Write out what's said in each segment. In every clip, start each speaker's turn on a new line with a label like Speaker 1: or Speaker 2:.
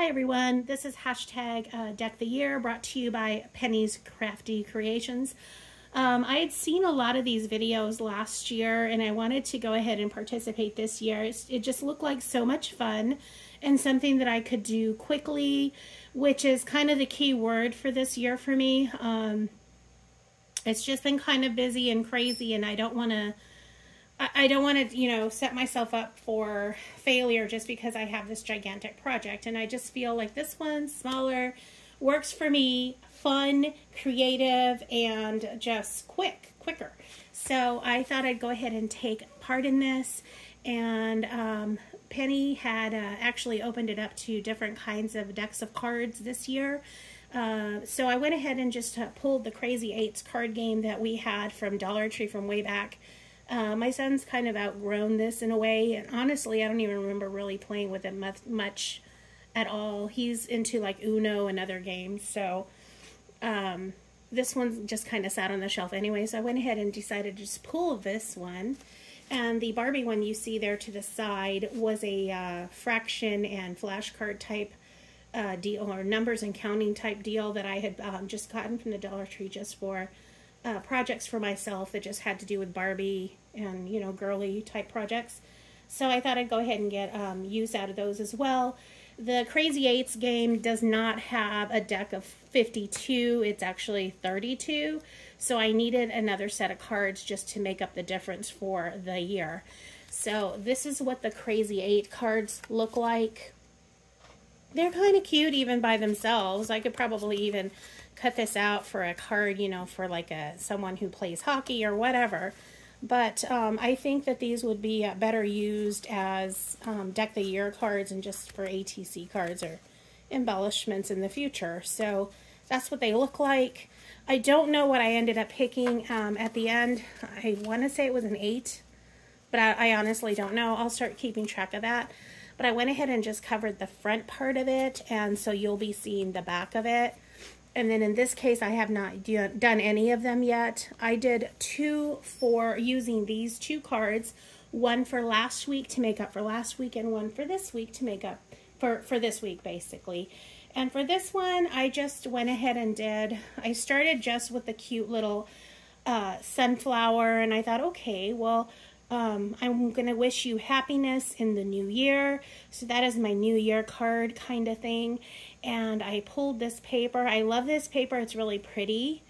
Speaker 1: Hi everyone, this is hashtag uh, Deck the Year brought to you by Penny's Crafty Creations. Um, I had seen a lot of these videos last year and I wanted to go ahead and participate this year. It's, it just looked like so much fun and something that I could do quickly, which is kind of the key word for this year for me. Um, it's just been kind of busy and crazy and I don't want to I don't want to, you know, set myself up for failure just because I have this gigantic project. And I just feel like this one, smaller, works for me, fun, creative, and just quick, quicker. So I thought I'd go ahead and take part in this. And um, Penny had uh, actually opened it up to different kinds of decks of cards this year. Uh, so I went ahead and just uh, pulled the Crazy Eights card game that we had from Dollar Tree from way back uh, my son's kind of outgrown this in a way, and honestly, I don't even remember really playing with it much, at all. He's into like Uno and other games, so um, this one just kind of sat on the shelf anyway. So I went ahead and decided to just pull this one. And the Barbie one you see there to the side was a uh, fraction and flashcard type uh, deal or numbers and counting type deal that I had um, just gotten from the Dollar Tree just for uh, projects for myself that just had to do with Barbie and, you know, girly type projects. So I thought I'd go ahead and get um, use out of those as well. The Crazy Eights game does not have a deck of 52. It's actually 32. So I needed another set of cards just to make up the difference for the year. So this is what the Crazy Eight cards look like. They're kind of cute even by themselves. I could probably even cut this out for a card, you know, for like a someone who plays hockey or whatever. But um, I think that these would be uh, better used as um, deck the year cards and just for ATC cards or embellishments in the future. So that's what they look like. I don't know what I ended up picking um, at the end. I want to say it was an 8, but I, I honestly don't know. I'll start keeping track of that. But I went ahead and just covered the front part of it, and so you'll be seeing the back of it. And then in this case, I have not done any of them yet. I did two for using these two cards, one for last week to make up for last week and one for this week to make up for, for this week, basically. And for this one, I just went ahead and did, I started just with the cute little uh, sunflower, and I thought, okay, well, um, I'm going to wish you happiness in the new year. So that is my new year card kind of thing. And I pulled this paper. I love this paper. It's really pretty.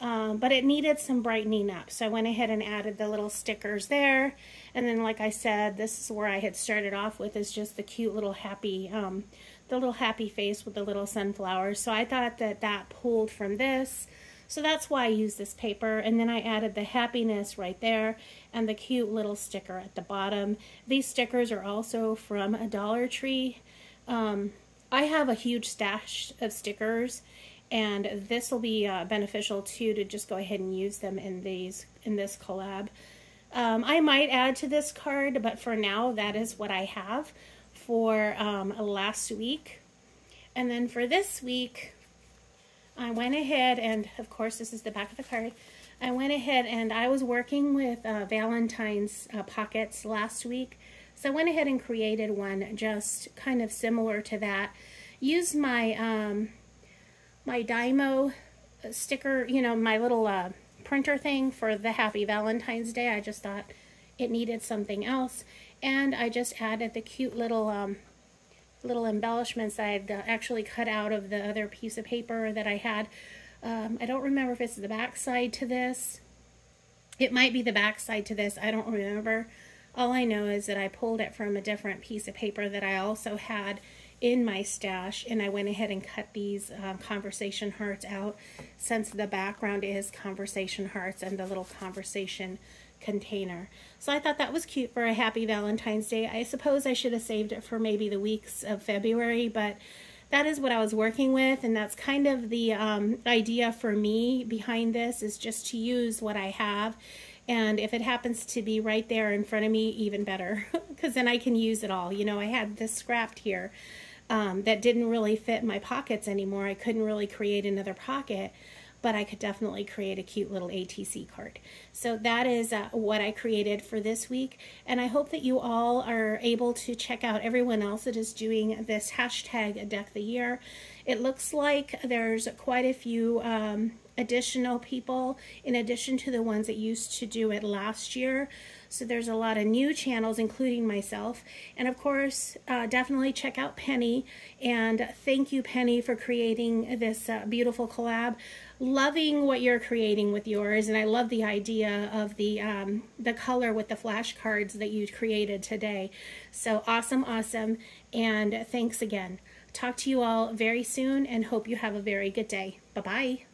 Speaker 1: Um, but it needed some brightening up. So I went ahead and added the little stickers there. And then, like I said, this is where I had started off with is just the cute little happy, um, the little happy face with the little sunflowers. So I thought that that pulled from this. So that's why I used this paper. And then I added the happiness right there and the cute little sticker at the bottom. These stickers are also from a Dollar Tree. Um, I have a huge stash of stickers and this will be uh, beneficial too to just go ahead and use them in these in this collab. Um, I might add to this card, but for now that is what I have for um, last week. And then for this week, I went ahead and, of course, this is the back of the card. I went ahead and I was working with uh, Valentine's uh, pockets last week. So I went ahead and created one just kind of similar to that. Used my, um, my Dymo sticker, you know, my little uh, printer thing for the Happy Valentine's Day. I just thought it needed something else. And I just added the cute little um, little embellishments I had uh, actually cut out of the other piece of paper that I had. Um, I don't remember if it's the back side to this. It might be the back side to this. I don't remember. All I know is that I pulled it from a different piece of paper that I also had in my stash and I went ahead and cut these um, conversation hearts out since the background is conversation hearts and the little conversation container. So I thought that was cute for a happy Valentine's Day. I suppose I should have saved it for maybe the weeks of February, but that is what I was working with, and that's kind of the um, idea for me behind this is just to use what I have. And if it happens to be right there in front of me, even better, because then I can use it all. You know, I had this scrapped here um, that didn't really fit my pockets anymore. I couldn't really create another pocket. but I could definitely create a cute little ATC card. So that is uh, what I created for this week. And I hope that you all are able to check out everyone else that is doing this hashtag Deck the Year. It looks like there's quite a few um, additional people in addition to the ones that used to do it last year. So there's a lot of new channels, including myself. And of course, uh, definitely check out Penny. And thank you, Penny, for creating this uh, beautiful collab. Loving what you're creating with yours. And I love the idea of the, um, the color with the flashcards that you created today. So awesome, awesome. And thanks again. Talk to you all very soon and hope you have a very good day. Bye-bye.